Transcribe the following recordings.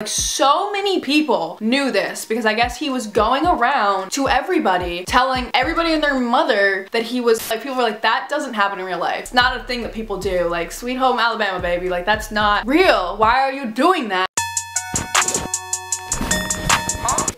Like so many people knew this because I guess he was going around to everybody telling everybody and their mother that he was like people were like that doesn't happen in real life. It's not a thing that people do. Like sweet home Alabama baby like that's not real. Why are you doing that?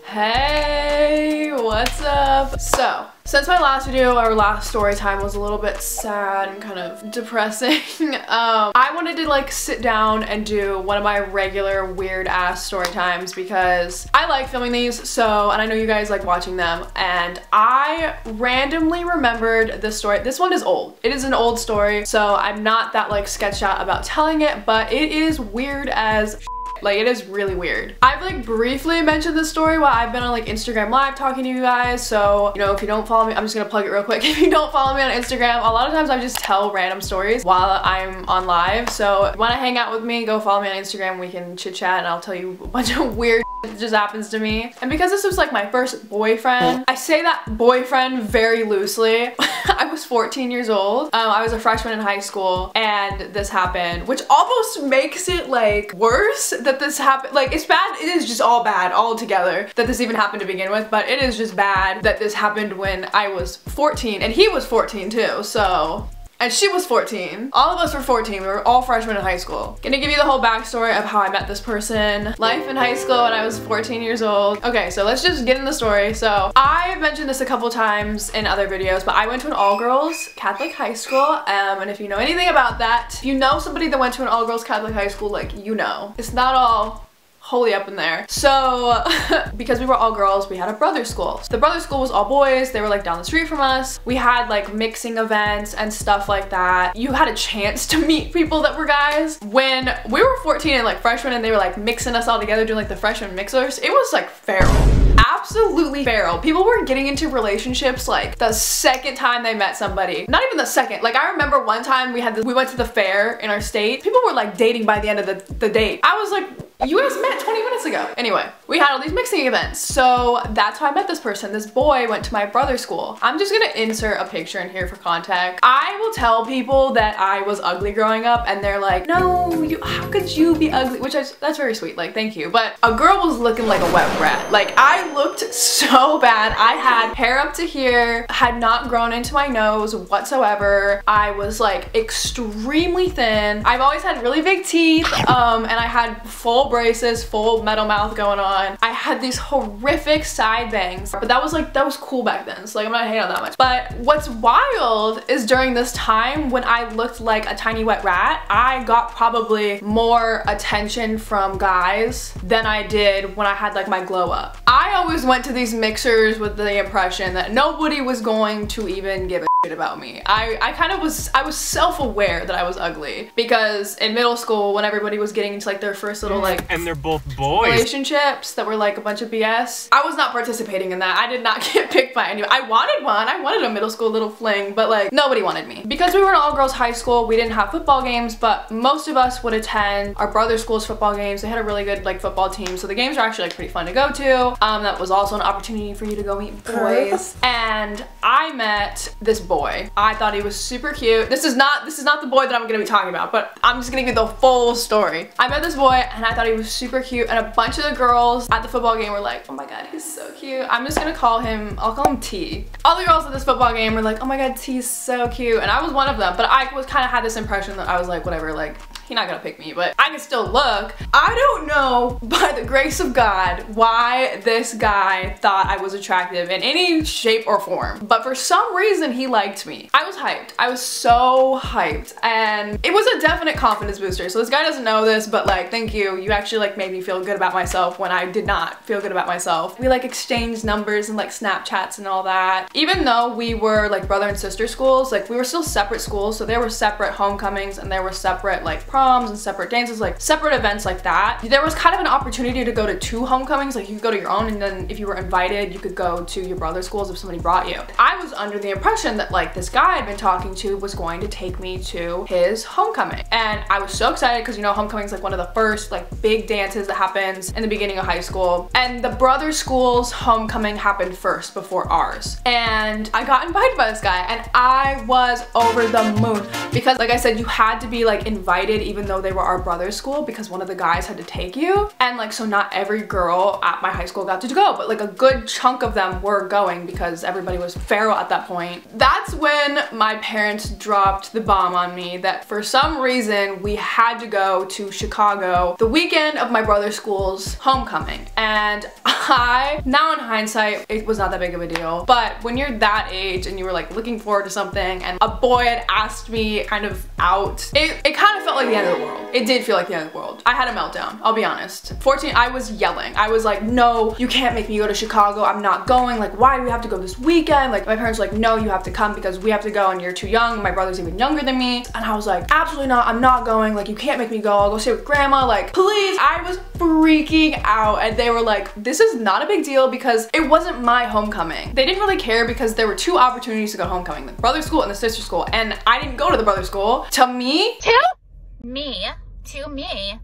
Hey, what's up? So, since my last video, our last story time was a little bit sad and kind of depressing, um, I wanted to like sit down and do one of my regular weird ass story times because I like filming these, so, and I know you guys like watching them, and I randomly remembered this story. This one is old. It is an old story, so I'm not that like sketched out about telling it, but it is weird as like it is really weird. I've like briefly mentioned this story while I've been on like Instagram live talking to you guys. So, you know, if you don't follow me, I'm just gonna plug it real quick. If you don't follow me on Instagram, a lot of times I just tell random stories while I'm on live. So wanna hang out with me, go follow me on Instagram. We can chit chat and I'll tell you a bunch of weird that just happens to me. And because this was like my first boyfriend, I say that boyfriend very loosely. I was 14 years old. Um, I was a freshman in high school and this happened, which almost makes it like worse that this happened. Like it's bad, it is just all bad all together that this even happened to begin with, but it is just bad that this happened when I was 14 and he was 14 too, so and she was 14. All of us were 14. We were all freshmen in high school. Gonna give you the whole backstory of how I met this person, life in high school when I was 14 years old. Okay, so let's just get in the story. So I've mentioned this a couple times in other videos, but I went to an all-girls Catholic high school. Um, and if you know anything about that, if you know somebody that went to an all-girls Catholic high school, like you know, it's not all holy up in there. So because we were all girls, we had a brother school. The brother school was all boys. They were like down the street from us. We had like mixing events and stuff like that. You had a chance to meet people that were guys. When we were 14 and like freshmen and they were like mixing us all together doing like the freshman mixers, it was like feral absolutely feral. People were getting into relationships like the second time they met somebody. Not even the second. Like I remember one time we had the, we went to the fair in our state. People were like dating by the end of the, the date. I was like, you guys met 20 minutes ago. Anyway, we had all these mixing events. So that's how I met this person. This boy went to my brother's school. I'm just gonna insert a picture in here for context. I will tell people that I was ugly growing up and they're like, no, you, how could you be ugly? Which is, that's very sweet, like thank you. But a girl was looking like a wet rat. Like I looked so bad. I had hair up to here, had not grown into my nose whatsoever. I was like extremely thin. I've always had really big teeth um, and I had full braces, full metal mouth going on. I had these horrific side bangs, but that was like, that was cool back then. So like, I'm not hating on that much. But what's wild is during this time when I looked like a tiny wet rat, I got probably more attention from guys than I did when I had like my glow up. I always went to these mixers with the impression that nobody was going to even give a about me. I, I kind of was, I was self-aware that I was ugly because in middle school when everybody was getting into like their first little like and they're both boys relationships that were like a bunch of BS. I was not participating in that. I did not get picked by anyone. I wanted one. I wanted a middle school little fling, but like nobody wanted me. Because we were an all-girls high school, we didn't have football games, but most of us would attend our brother school's football games. They had a really good like football team, so the games were actually like pretty fun to go to. Um, that was also an opportunity for you to go meet boys. and I met this boy. I thought he was super cute. This is not this is not the boy that I'm gonna be talking about, but I'm just gonna give you the full story. I met this boy and I thought he was super cute and a bunch of the girls at the football game were like, oh my god, he's so cute. I'm just gonna call him, I'll call him T. All the girls at this football game were like, oh my god, T's so cute. And I was one of them, but I was kind of had this impression that I was like, whatever, like, he's not gonna pick me, but I can still look. I don't know, by the grace of God, why this guy thought I was attractive in any shape or form. But for some reason, he liked me. I was hyped. I was so hyped. And it was a definite confidence booster. So this guy doesn't know this, but like, thank you. You actually like made me feel good about myself when I did not feel good about myself. We like exchanged numbers and like Snapchats and all that. Even though we were like brother and sister schools, like we were still separate schools. So there were separate homecomings and there were separate like prom proms and separate dances, like separate events like that. There was kind of an opportunity to go to two homecomings, like you could go to your own and then if you were invited, you could go to your brother's schools if somebody brought you. I was under the impression that like this guy I'd been talking to was going to take me to his homecoming. And I was so excited because you know homecoming is like one of the first like big dances that happens in the beginning of high school. And the brother school's homecoming happened first before ours. And I got invited by this guy and I was over the moon because like I said, you had to be like invited accepted even though they were our brother's school because one of the guys had to take you. And like, so not every girl at my high school got to go, but like a good chunk of them were going because everybody was feral at that point. That's when my parents dropped the bomb on me that for some reason we had to go to Chicago the weekend of my brother's school's homecoming. And I, now in hindsight, it was not that big of a deal. But when you're that age and you were like looking forward to something and a boy had asked me kind of out, it, it kind of felt like the end of the world. It did feel like the end of the world. I had a meltdown, I'll be honest. 14, I was yelling. I was like, no, you can't make me go to Chicago. I'm not going. Like, why do we have to go this weekend? Like, my parents were like, no, you have to come because we have to go and you're too young. My brother's even younger than me. And I was like, absolutely not. I'm not going. Like, you can't make me go. I'll go stay with grandma. Like, please. I was freaking out. And they were like, this is not a big deal because it wasn't my homecoming. They didn't really care because there were two opportunities to go homecoming, the brother school and the sister school. And I didn't go to the brother school. To me, to me, to me,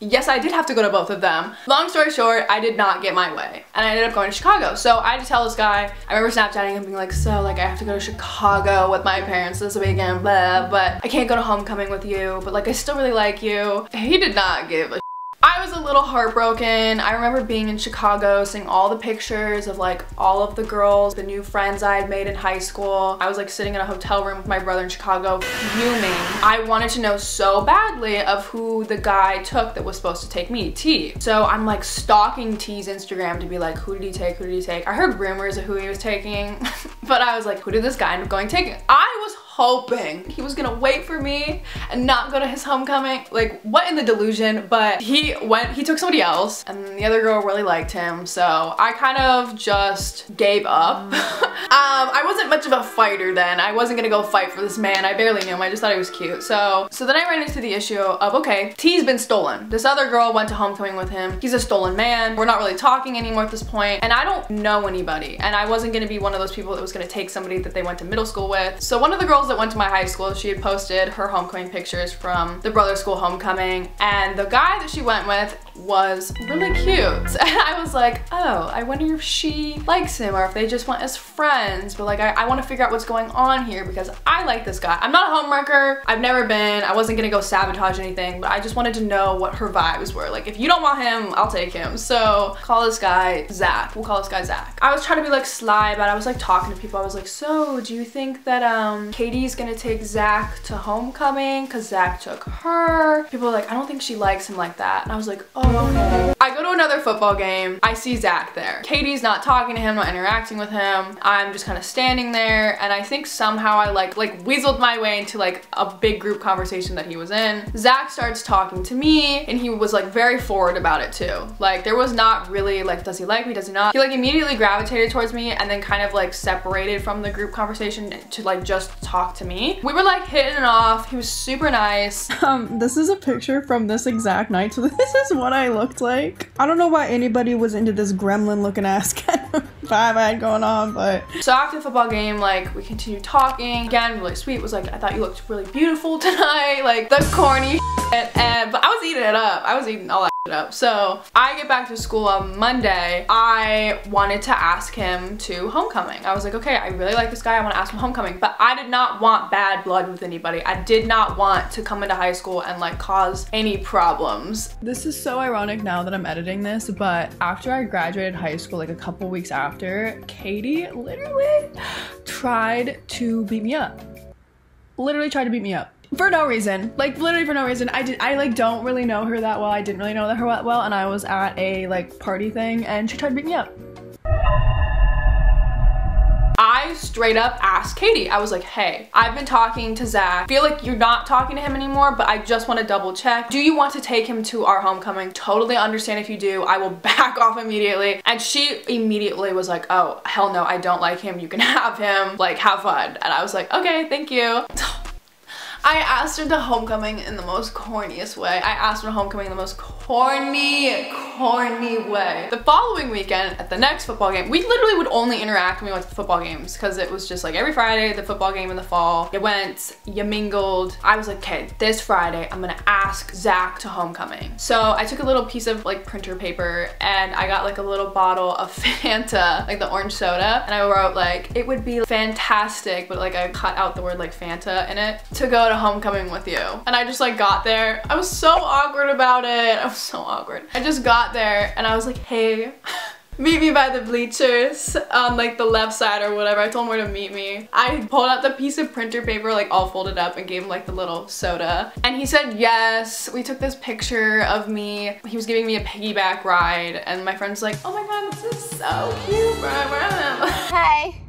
Yes, I did have to go to both of them. Long story short, I did not get my way. And I ended up going to Chicago. So I had to tell this guy, I remember Snapchatting him being like, so like I have to go to Chicago with my parents this weekend, blah, but I can't go to homecoming with you, but like I still really like you. He did not give a I was a little heartbroken. I remember being in Chicago, seeing all the pictures of like all of the girls, the new friends I had made in high school. I was like sitting in a hotel room with my brother in Chicago, fuming. I wanted to know so badly of who the guy took that was supposed to take me, T. So I'm like stalking T's Instagram to be like, who did he take, who did he take? I heard rumors of who he was taking, but I was like, who did this guy end up going taking? I hoping he was gonna wait for me and not go to his homecoming. Like, what in the delusion? But he went, he took somebody else and the other girl really liked him. So I kind of just gave up. um, I wasn't much of a fighter then. I wasn't gonna go fight for this man. I barely knew him. I just thought he was cute. So, so then I ran into the issue of, okay, T's been stolen. This other girl went to homecoming with him. He's a stolen man. We're not really talking anymore at this point. point, And I don't know anybody. And I wasn't gonna be one of those people that was gonna take somebody that they went to middle school with. So one of the girls girls that went to my high school, she had posted her homecoming pictures from the brother school homecoming. And the guy that she went with was really cute. And I was like, oh, I wonder if she likes him or if they just went as friends. But like, I, I want to figure out what's going on here because I like this guy. I'm not a homewrecker. I've never been. I wasn't gonna go sabotage anything, but I just wanted to know what her vibes were. Like, if you don't want him, I'll take him. So call this guy Zach. We'll call this guy Zach. I was trying to be like sly, but I was like talking to people. I was like, so do you think that um Katie's gonna take Zach to homecoming because Zach took her? People were like, I don't think she likes him like that. And I was like, oh, okay. I go to another football game. I see Zach there. Katie's not talking to him, not interacting with him. I'm just kind of standing there and I think somehow I like like weaseled my way into like a big group conversation that he was in. Zach starts talking to me and he was like very forward about it too. Like there was not really like does he like me, does he not? He like immediately gravitated towards me and then kind of like separated from the group conversation to like just talk to me. We were like hitting it off. He was super nice. Um, this is a picture from this exact night. So this is what I looked like. I don't know why anybody was into this gremlin looking ass kind of vibe I had going on, but. So after the football game, like we continued talking. Again, really sweet. Was like, I thought you looked really beautiful tonight. Like the corny shit. And, but I was eating it up. I was eating all that up. So I get back to school on Monday. I wanted to ask him to homecoming. I was like, okay, I really like this guy. I want to ask him homecoming, but I did not want bad blood with anybody. I did not want to come into high school and like cause any problems. This is so ironic now that I'm editing this, but after I graduated high school, like a couple weeks after, Katie literally tried to beat me up. Literally tried to beat me up for no reason like literally for no reason i did i like don't really know her that well i didn't really know her that well and i was at a like party thing and she tried to beat me up I straight up asked Katie, I was like, hey, I've been talking to Zach. Feel like you're not talking to him anymore, but I just want to double check. Do you want to take him to our homecoming? Totally understand if you do. I will back off immediately. And she immediately was like, oh, hell no, I don't like him. You can have him. Like, have fun. And I was like, okay, thank you. I asked her to homecoming in the most corniest way. I asked her to homecoming in the most corny, corny way. The following weekend at the next football game, we literally would only interact when we went to football games because it was just like every Friday, the football game in the fall. You went, you mingled. I was like, okay, this Friday, I'm gonna ask Zach to homecoming. So I took a little piece of like printer paper and I got like a little bottle of Fanta, like the orange soda, and I wrote like, it would be fantastic, but like I cut out the word like Fanta in it to go to homecoming with you. And I just like got there. I was so awkward about it. I was so awkward. I just got there and I was like, hey, meet me by the bleachers on like the left side or whatever. I told him where to meet me. I pulled out the piece of printer paper like all folded up and gave him like the little soda. And he said yes. We took this picture of me. He was giving me a piggyback ride and my friend's like, oh my god, this is so cute. Hi.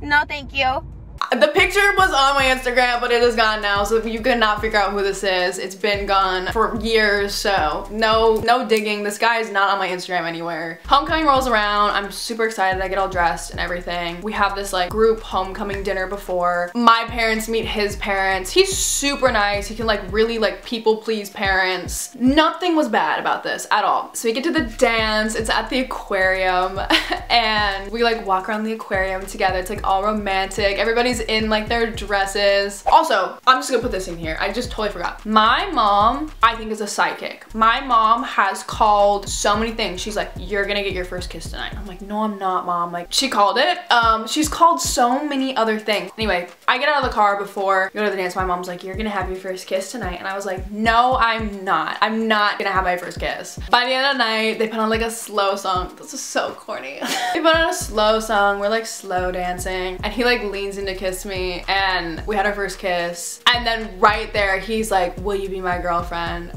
No, thank you. The picture was on my Instagram, but it is gone now, so if you could not figure out who this is. It's been gone for years, so no, no digging. This guy is not on my Instagram anywhere. Homecoming rolls around. I'm super excited. I get all dressed and everything. We have this like group homecoming dinner before. My parents meet his parents. He's super nice. He can like really like people please parents. Nothing was bad about this at all. So we get to the dance. It's at the aquarium and we like walk around the aquarium together. It's like all romantic. Everybody's in like their dresses. Also, I'm just gonna put this in here. I just totally forgot. My mom, I think is a psychic. My mom has called so many things. She's like, you're gonna get your first kiss tonight. I'm like, no, I'm not, mom. Like, she called it. Um, she's called so many other things. Anyway, I get out of the car before go to the dance. My mom's like, you're gonna have your first kiss tonight. And I was like, no, I'm not. I'm not gonna have my first kiss. By the end of the night, they put on like a slow song. This is so corny. they put on a slow song. We're like slow dancing. And he like leans into kiss me and we had our first kiss. And then right there, he's like, will you be my girlfriend?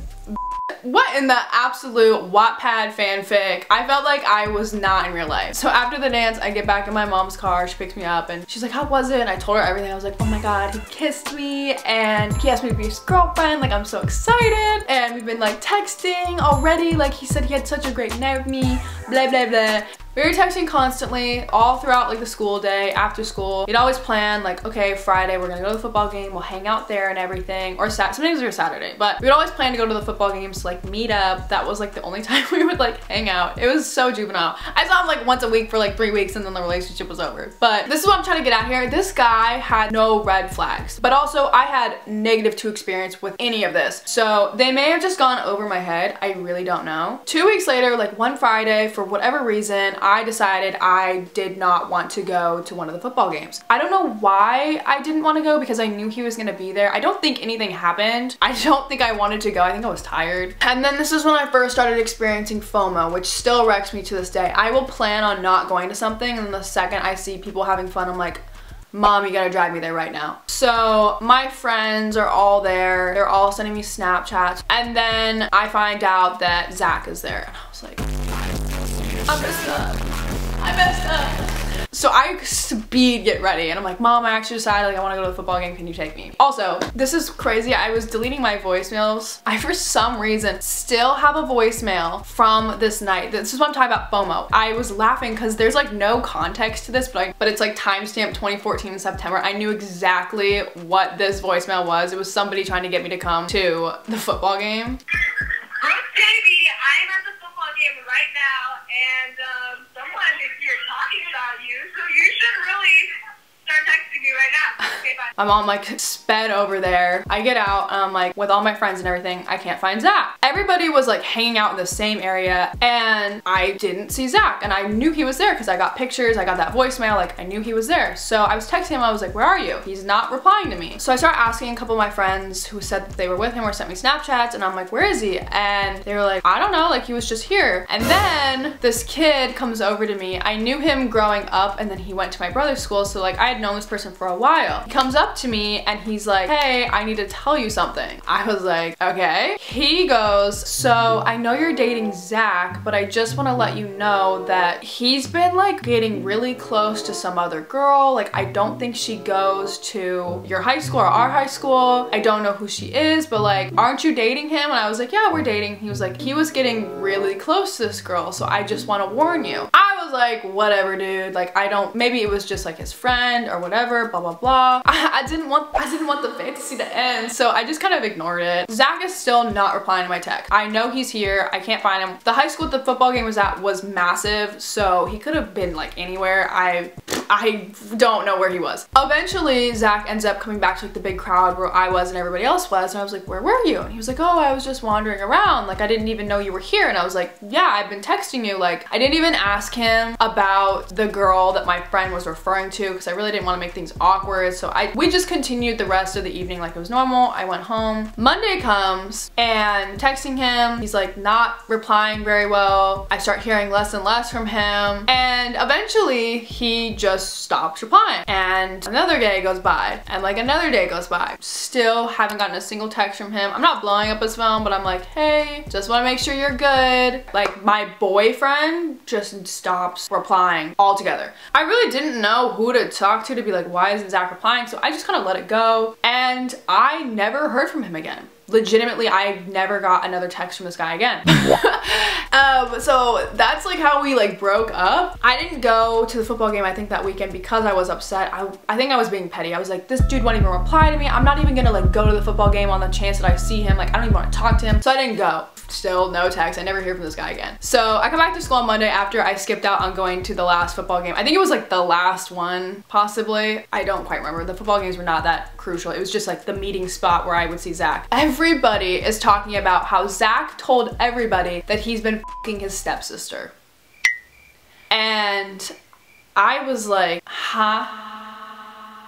What in the absolute Wattpad fanfic? I felt like I was not in real life. So after the dance, I get back in my mom's car. She picks me up and she's like, how was it? And I told her everything. I was like, oh my God, he kissed me and he asked me to be his girlfriend. Like, I'm so excited. And we've been like texting already. Like, he said he had such a great night with me, blah, blah, blah. We were texting constantly all throughout like the school day, after school. We'd always plan like, okay, Friday, we're gonna go to the football game. We'll hang out there and everything. Or sat sometimes it was Saturday, but we'd always plan to go to the football games to like meet up. That was like the only time we would like hang out. It was so juvenile. I saw him like once a week for like three weeks and then the relationship was over. But this is what I'm trying to get at here. This guy had no red flags, but also I had negative two experience with any of this. So they may have just gone over my head. I really don't know. Two weeks later, like one Friday, for whatever reason, I decided I did not want to go to one of the football games. I don't know why I didn't want to go because I knew he was gonna be there. I don't think anything happened. I don't think I wanted to go. I think I was tired. And then this is when I first started experiencing FOMO, which still wrecks me to this day. I will plan on not going to something and the second I see people having fun, I'm like, mom, you gotta drive me there right now. So my friends are all there. They're all sending me Snapchats. And then I find out that Zach is there. And I was like, I messed up. I messed up. So I speed get ready and I'm like, mom, I actually decided like I want to go to the football game. Can you take me? Also, this is crazy. I was deleting my voicemails. I, for some reason, still have a voicemail from this night. This is what I'm talking about FOMO. I was laughing because there's like no context to this, but, I, but it's like timestamp 2014 September. I knew exactly what this voicemail was. It was somebody trying to get me to come to the football game. Brooke game right now, and um, someone is here talking about you, so you should really start texting me right now. Okay, bye. My mom like sped over there. I get out and I'm like with all my friends and everything, I can't find Zach. Everybody was like hanging out in the same area and I didn't see Zach and I knew he was there because I got pictures, I got that voicemail, like I knew he was there. So I was texting him, I was like, where are you? He's not replying to me. So I started asking a couple of my friends who said that they were with him or sent me Snapchats and I'm like, where is he? And they were like, I don't know, like he was just here. And then this kid comes over to me. I knew him growing up and then he went to my brother's school. So like I had known this person for a while. He comes up to me and he's like, hey, I need to tell you something. I was like, okay. He goes, so I know you're dating Zach, but I just want to let you know that he's been like getting really close to some other girl. Like I don't think she goes to your high school or our high school. I don't know who she is, but like, aren't you dating him? And I was like, yeah, we're dating. He was like, he was getting really close to this girl, so I just want to warn you. I was like, whatever, dude. Like, I don't, maybe it was just like his friend or whatever, blah, blah, blah. I, I didn't want, I didn't want the fantasy to end, so I just kind of ignored it. Zach is still not replying to my text text. I know he's here. I can't find him. The high school the football game was at was massive, so he could have been like anywhere. I I don't know where he was. Eventually, Zach ends up coming back to like the big crowd where I was and everybody else was. And I was like, where were you? And he was like, oh, I was just wandering around. Like, I didn't even know you were here. And I was like, yeah, I've been texting you. Like, I didn't even ask him about the girl that my friend was referring to because I really didn't want to make things awkward. So I we just continued the rest of the evening like it was normal. I went home. Monday comes and texting him. He's like not replying very well. I start hearing less and less from him. And eventually he just stops replying. And another day goes by and like another day goes by. Still haven't gotten a single text from him. I'm not blowing up his phone, but I'm like, hey, just want to make sure you're good. Like my boyfriend just stops replying altogether. I really didn't know who to talk to to be like, why isn't Zach replying? So I just kind of let it go. And I never heard from him again legitimately I never got another text from this guy again. um, so that's like how we like broke up. I didn't go to the football game I think that weekend because I was upset. I, I think I was being petty. I was like, this dude won't even reply to me. I'm not even gonna like go to the football game on the chance that I see him. Like I don't even want to talk to him. So I didn't go. Still no text. I never hear from this guy again. So I come back to school on Monday after I skipped out on going to the last football game. I think it was like the last one possibly. I don't quite remember. The football games were not that crucial. It was just like the meeting spot where I would see Zach. Everybody is talking about how Zach told everybody that he's been fucking his stepsister. And I was like, huh?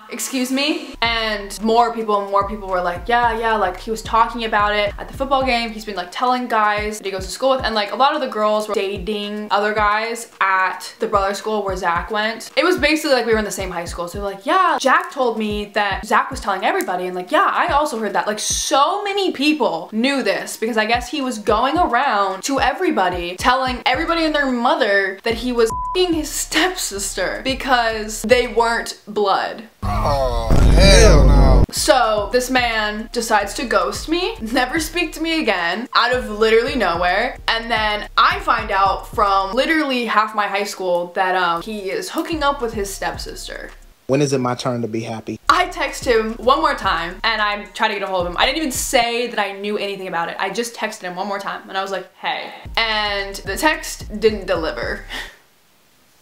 Excuse me? And more people and more people were like, yeah, yeah, like he was talking about it at the football game. He's been like telling guys that he goes to school with. And like a lot of the girls were dating other guys at the brother school where Zach went. It was basically like we were in the same high school. So like, yeah, Jack told me that Zach was telling everybody. And like, yeah, I also heard that. Like so many people knew this because I guess he was going around to everybody telling everybody and their mother that he was his stepsister because they weren't blood. Oh, hell no. So this man decides to ghost me, never speak to me again, out of literally nowhere. And then I find out from literally half my high school that um, he is hooking up with his stepsister. When is it my turn to be happy? I text him one more time and I'm trying to get a hold of him. I didn't even say that I knew anything about it. I just texted him one more time and I was like, hey. And the text didn't deliver.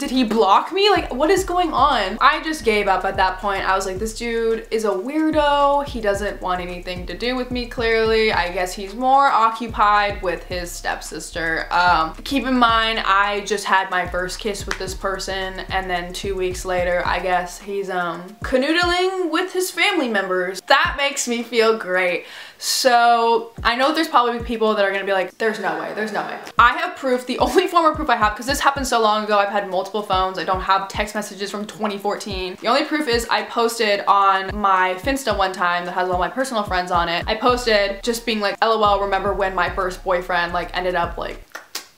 Did he block me? Like, what is going on? I just gave up at that point. I was like, this dude is a weirdo. He doesn't want anything to do with me, clearly. I guess he's more occupied with his stepsister. Um, keep in mind, I just had my first kiss with this person, and then two weeks later, I guess he's um canoodling with his family members. That makes me feel great. So I know there's probably people that are gonna be like, there's no way, there's no way. I have proof, the only form of proof I have, because this happened so long ago, I've had multiple phones, I don't have text messages from 2014. The only proof is I posted on my Finsta one time that has all my personal friends on it. I posted just being like, lol, remember when my first boyfriend like ended up like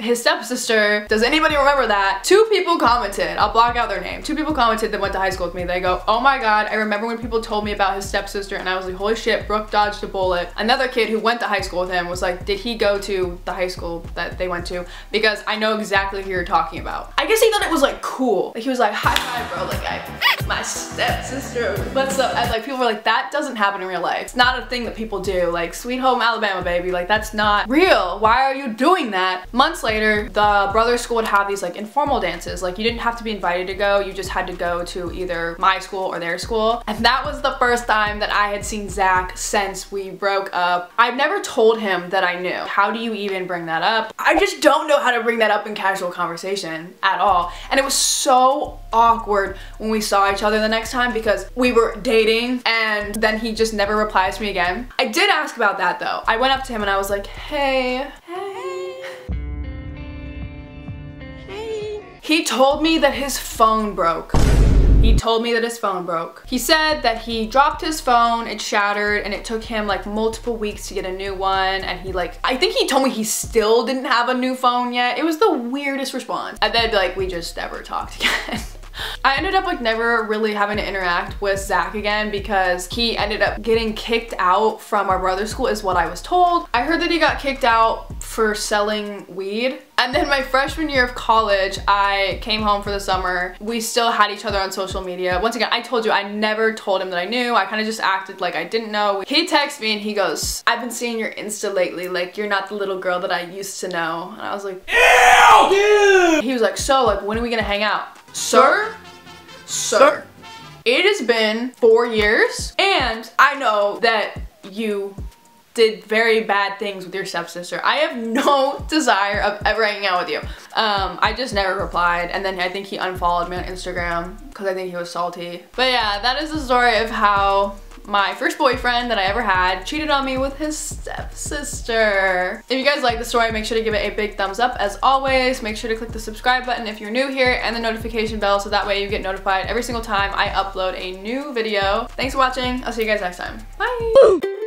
his stepsister. Does anybody remember that? Two people commented. I'll block out their name. Two people commented that went to high school with me. They go, oh my god, I remember when people told me about his stepsister and I was like, holy shit, Brooke dodged a bullet. Another kid who went to high school with him was like, did he go to the high school that they went to? Because I know exactly who you're talking about. I guess he thought it was like cool. Like he was like, high five bro, like I, my stepsister, what's up? And like people were like, that doesn't happen in real life. It's not a thing that people do. Like sweet home Alabama baby, like that's not real. Why are you doing that? Months later, the brother school would have these like informal dances. Like you didn't have to be invited to go, you just had to go to either my school or their school. And that was the first time that I had seen Zach since we broke up. I've never told him that I knew. How do you even bring that up? I just don't know how to bring that up in casual conversation at all. And it was so awkward when we saw each other the next time because we were dating and then he just never replies to me again. I did ask about that though. I went up to him and I was like, hey, hey. hey. He told me that his phone broke. He told me that his phone broke. He said that he dropped his phone, it shattered, and it took him like multiple weeks to get a new one. And he like, I think he told me he still didn't have a new phone yet. It was the weirdest response. And then like, we just never talked again. I ended up like never really having to interact with Zach again because he ended up getting kicked out from our brother's school is what I was told. I heard that he got kicked out for selling weed. And then my freshman year of college, I came home for the summer. We still had each other on social media. Once again, I told you I never told him that I knew. I kind of just acted like I didn't know. He texts me and he goes, I've been seeing your Insta lately. Like you're not the little girl that I used to know. And I was like, Ew! Dude! He was like, so like when are we gonna hang out? Sir? Sir. It has been four years and I know that you did very bad things with your stepsister. I have no desire of ever hanging out with you. Um, I just never replied and then I think he unfollowed me on Instagram because I think he was salty. But yeah, that is the story of how my first boyfriend that I ever had cheated on me with his stepsister. If you guys like the story, make sure to give it a big thumbs up. As always, make sure to click the subscribe button if you're new here and the notification bell so that way you get notified every single time I upload a new video. Thanks for watching. I'll see you guys next time. Bye!